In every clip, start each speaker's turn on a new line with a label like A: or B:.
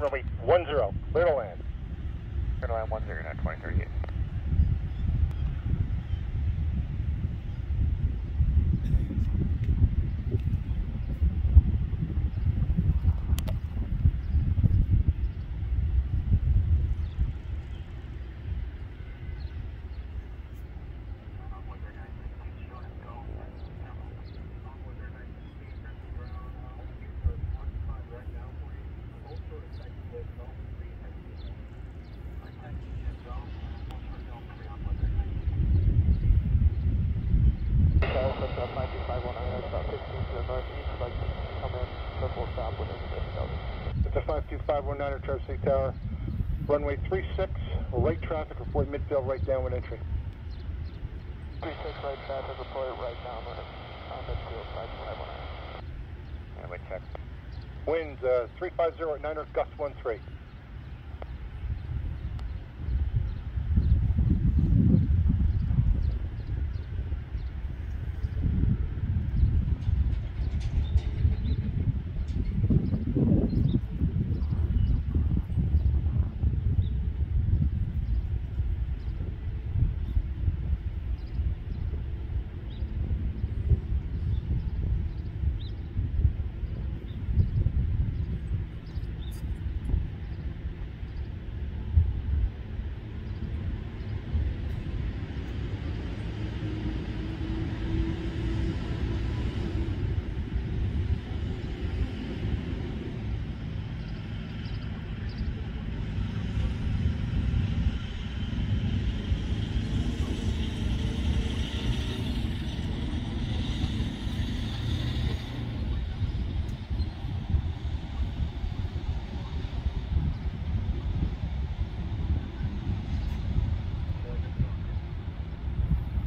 A: Runway 10, clear to land.
B: Clear to land 10, 2038.
A: It's a 52519 Traverse City Tower. Runway 36, right traffic, report midfield, right downwind entry.
C: 36 right traffic, report right downwind on midfield, 5519.
B: And we check.
A: Winds uh, 350 at 9 Earth, gust 13.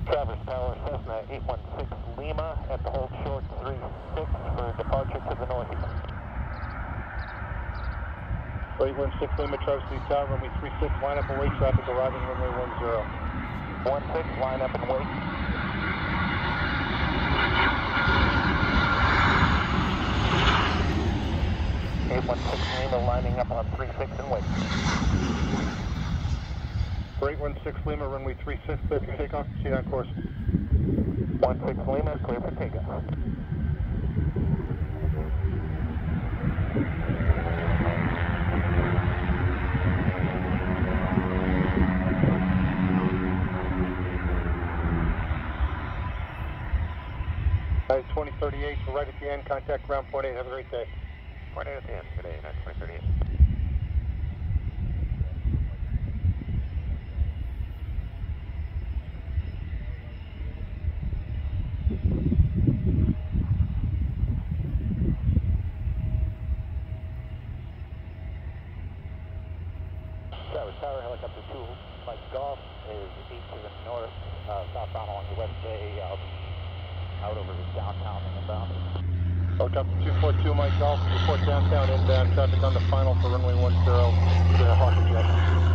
C: Traverse Tower, Cessna 816 Lima, and hold short 36 for departure to the northeast.
A: 816 Lima, Traverse City Tower, runway 36, line up and wait traffic arriving runway 10.
C: 16, line up and wait. Eight one six Lima lining up on three six and wait.
A: 816 Lima, runway 36, clear for takeoff, proceed on course.
C: One six Lima, clear for takeoff.
A: Alright, 2038, we're right at the end, contact ground point 8, have a great day.
B: Point eight at the end today, 2038.
C: Traverse Tower, helicopter 2, Mike Golf is 8 to the north, uh, southbound along the west bay, um, out over downtown and inbound.
A: Helicopter 242, Mike Golf, report downtown inbound, traffic on the final for runway 10, to the Hawker Jet.